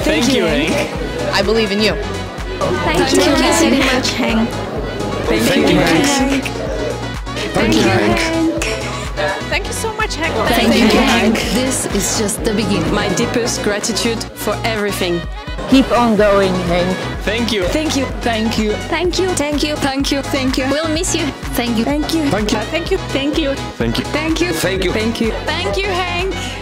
Thank, Thank you, you, Henk. I believe in you. Thank, you so much, Henk. Thank you, Henk. Thank you, Henk. Thank you so much, Henk. Thank you, Henk. This is just the beginning. My deepest gratitude for everything. Keep on going, Henk. Thank you. Thank you. Thank you. Thank you. Thank you. Thank you. Thank you. We'll miss you. Thank you. Thank you. Thank you. Thank you. Thank you. Thank you. Thank you. Thank you. Thank you. Thank you, Henk.